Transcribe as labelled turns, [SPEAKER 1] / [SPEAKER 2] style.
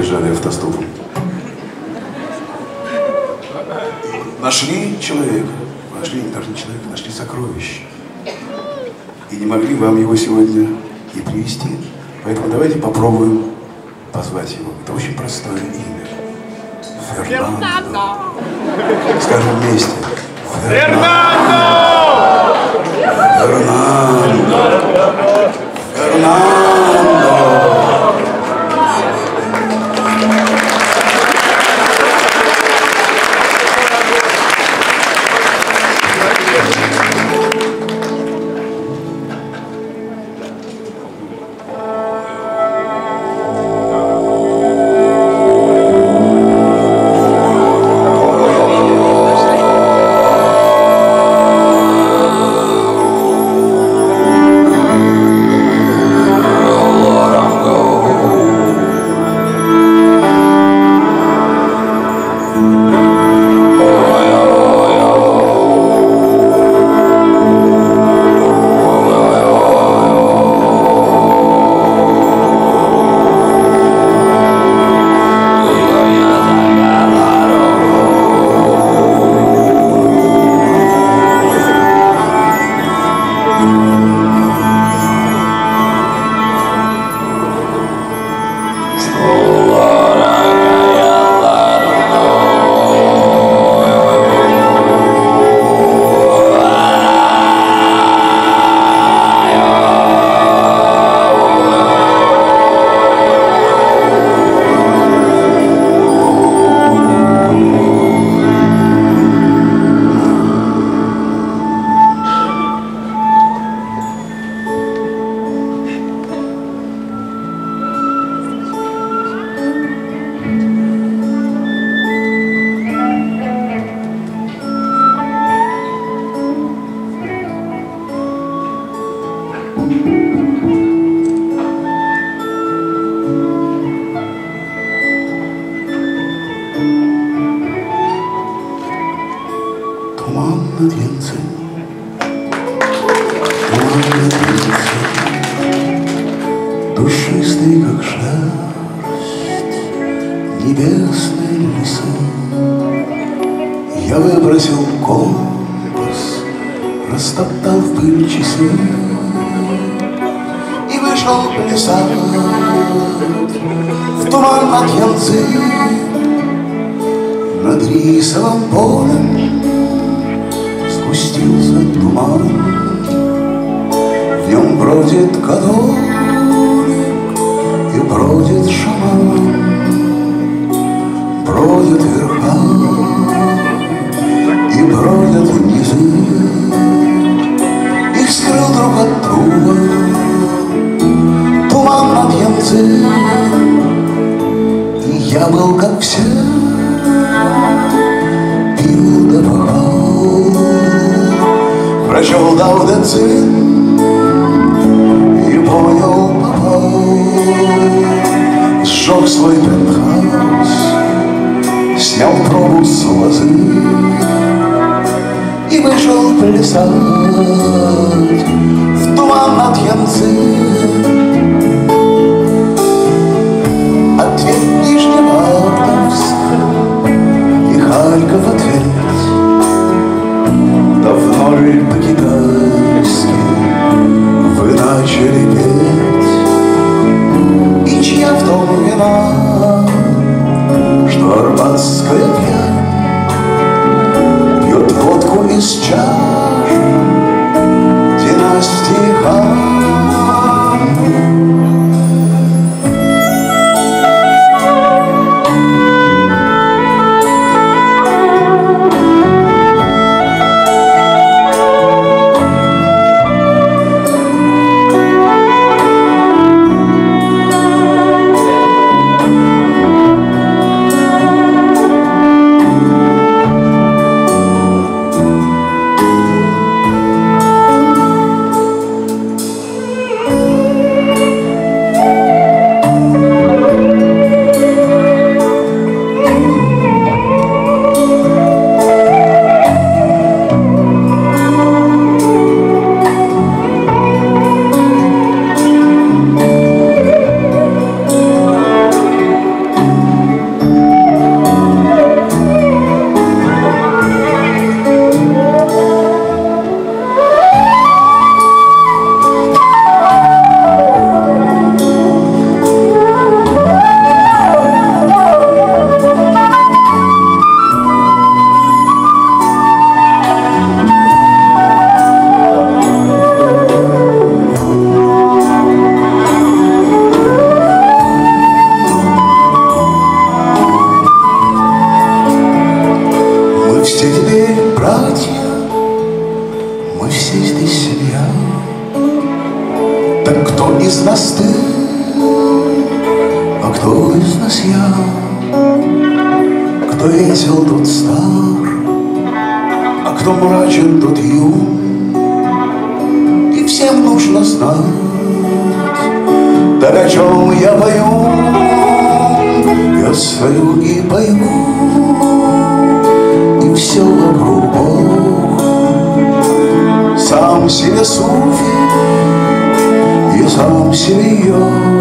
[SPEAKER 1] проезжали автостопом. Нашли человека, нашли, даже не человека, нашли сокровище. И не могли вам его сегодня и привести. Поэтому давайте попробуем позвать его. Это очень простое имя. Фернандо. Скажем вместе.
[SPEAKER 2] Фернандо!
[SPEAKER 1] Фернандо. Над венцем, Душистый, как шерсть, небесные лесы. Я выбросил компас, растоптал в пыль часы И вышел плясать в туман над Янцзы Над рисовым полем спустился туман В нем бродит католик и бродит шаман. Бродят верха и бродят низы. Их скрыл друг от друга туман над Янцзы И я был как все Прочел Дао Дэ Цин и понял попал Сжег свой пентхаус, снял пробу с лозы И вышел плясать в туман над Янцзы nós. Кто из нас я? Кто весел, тот стар, а кто мрачен, тот юн. И всем нужно знать, так о чем я пою, я свою и пою, и все вокруг Бог, сам себе суфи, и сам себе йог,